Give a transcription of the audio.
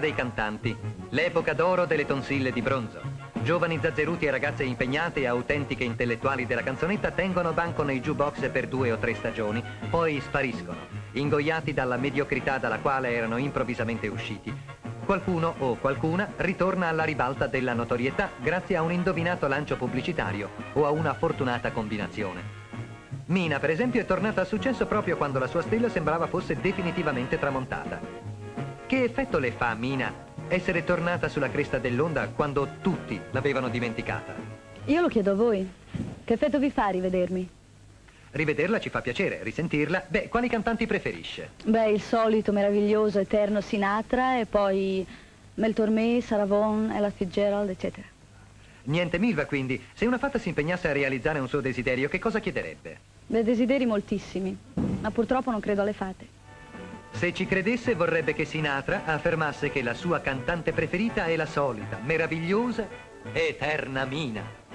dei cantanti, l'epoca d'oro delle tonsille di bronzo. Giovani zazzeruti e ragazze impegnate e autentiche intellettuali della canzonetta tengono banco nei jukebox per due o tre stagioni, poi spariscono, ingoiati dalla mediocrità dalla quale erano improvvisamente usciti. Qualcuno o qualcuna ritorna alla ribalta della notorietà grazie a un indovinato lancio pubblicitario o a una fortunata combinazione. Mina, per esempio, è tornata a successo proprio quando la sua stella sembrava fosse definitivamente tramontata. Che effetto le fa, Mina, essere tornata sulla cresta dell'onda quando tutti l'avevano dimenticata? Io lo chiedo a voi. Che effetto vi fa rivedermi? Rivederla ci fa piacere, risentirla. Beh, quali cantanti preferisce? Beh, il solito meraviglioso, eterno Sinatra e poi Mel Tormé, Sarah Vaughan, Ella Fitzgerald, eccetera. Niente Milva, quindi. Se una fatta si impegnasse a realizzare un suo desiderio, che cosa chiederebbe? Beh, desideri moltissimi, ma purtroppo non credo alle fate. Se ci credesse vorrebbe che Sinatra affermasse che la sua cantante preferita è la solita, meravigliosa, eterna Mina.